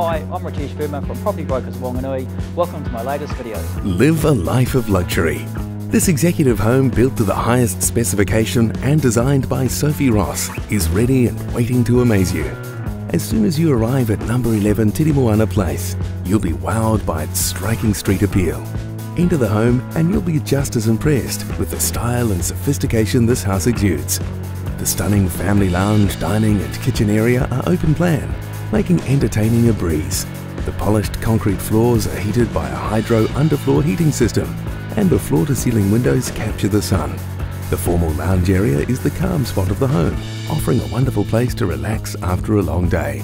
Hi, I'm Ritesh Verma from Property Brokers Wanganui. Welcome to my latest video. Live a life of luxury. This executive home, built to the highest specification and designed by Sophie Ross, is ready and waiting to amaze you. As soon as you arrive at number 11 Tirimoana Place, you'll be wowed by its striking street appeal. Enter the home and you'll be just as impressed with the style and sophistication this house exudes. The stunning family lounge, dining and kitchen area are open plan, making entertaining a breeze. The polished concrete floors are heated by a hydro underfloor heating system and the floor-to-ceiling windows capture the sun. The formal lounge area is the calm spot of the home, offering a wonderful place to relax after a long day.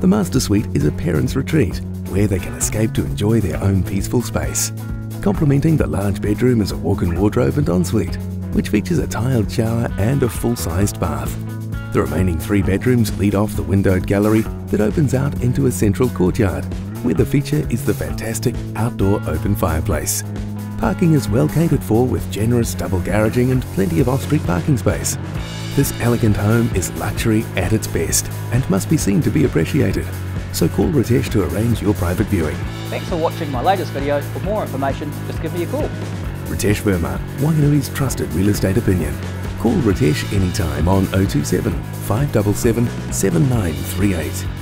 The master suite is a parent's retreat, where they can escape to enjoy their own peaceful space. Complementing the large bedroom is a walk-in wardrobe and ensuite, which features a tiled shower and a full-sized bath. The remaining three bedrooms lead off the windowed gallery that opens out into a central courtyard, where the feature is the fantastic outdoor open fireplace. Parking is well catered for with generous double garaging and plenty of off-street parking space. This elegant home is luxury at its best and must be seen to be appreciated. So call Ritesh to arrange your private viewing. Thanks for watching my latest video. For more information, just give me a call. Ritesh Verma, Wanganui's trusted real estate opinion. Call Ritesh anytime on 027 577 7938.